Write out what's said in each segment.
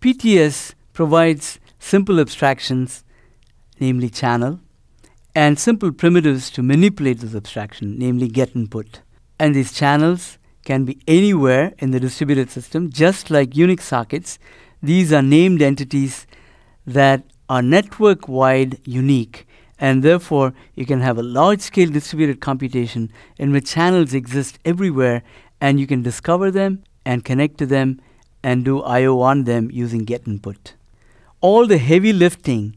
PTS provides simple abstractions, namely channel, and simple primitives to manipulate this abstraction, namely get and put. And these channels can be anywhere in the distributed system, just like Unix sockets. These are named entities that are network wide unique, and therefore you can have a large scale distributed computation in which channels exist everywhere, and you can discover them and connect to them and do I/O on them using get and put. All the heavy lifting,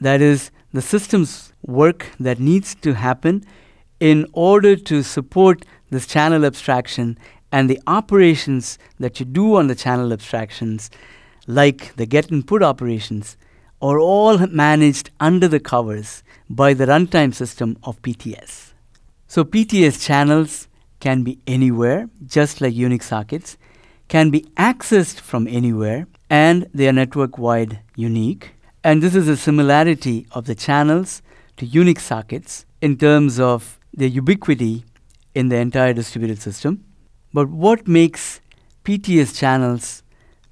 that is, the system's work that needs to happen in order to support this channel abstraction and the operations that you do on the channel abstractions, like the get and put operations, are all managed under the covers by the runtime system of PTS. So PTS channels can be anywhere, just like Unix sockets, can be accessed from anywhere, and they are network wide unique. And this is a similarity of the channels to Unix sockets in terms of their ubiquity in the entire distributed system. But what makes PTS channels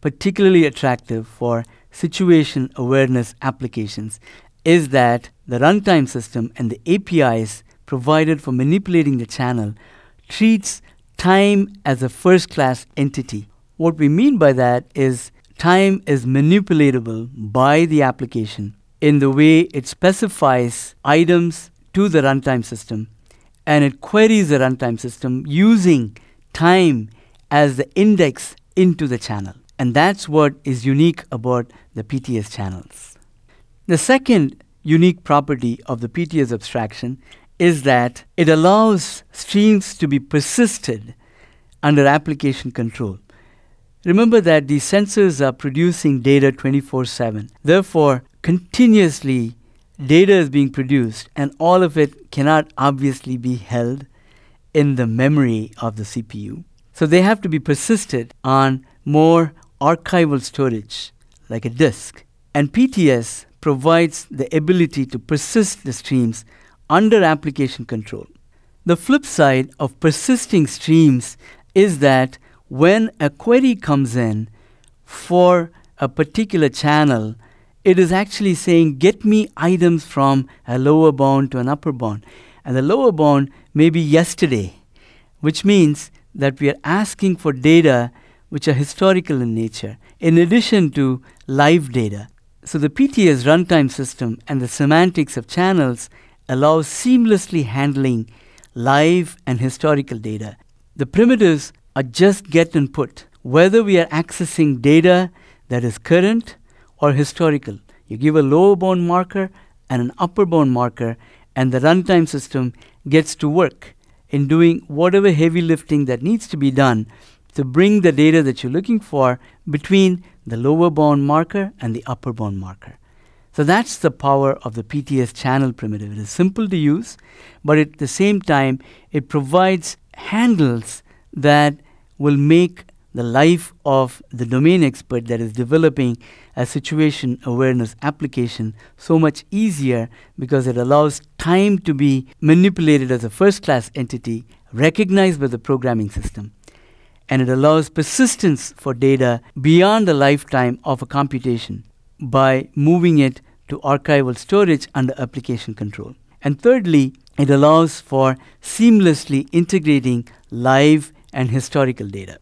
particularly attractive for situation awareness applications is that the runtime system and the APIs provided for manipulating the channel treats time as a first class entity. What we mean by that is time is manipulatable by the application in the way it specifies items to the runtime system and it queries the runtime system using time as the index into the channel. And that's what is unique about the PTS channels. The second unique property of the PTS abstraction is that it allows streams to be persisted under application control. Remember that these sensors are producing data 24 7. Therefore, continuously data is being produced, and all of it cannot obviously be held in the memory of the CPU. So they have to be persisted on more archival storage, like a disk. And PTS provides the ability to persist the streams under application control. The flip side of persisting streams is that when a query comes in for a particular channel, it is actually saying, get me items from a lower bound to an upper bound. And the lower bound may be yesterday, which means that we are asking for data which are historical in nature, in addition to live data. So the PTS runtime system and the semantics of channels allows seamlessly handling live and historical data. The primitives are just get and put, whether we are accessing data that is current or historical. You give a lower bound marker and an upper bound marker, and the runtime system gets to work in doing whatever heavy lifting that needs to be done to bring the data that you're looking for between the lower bound marker and the upper bound marker. So that's the power of the PTS channel primitive. It is simple to use, but at the same time, it provides handles that will make the life of the domain expert that is developing a situation awareness application so much easier because it allows time to be manipulated as a first class entity recognized by the programming system. And it allows persistence for data beyond the lifetime of a computation by moving it to archival storage under application control. And thirdly, it allows for seamlessly integrating live and historical data.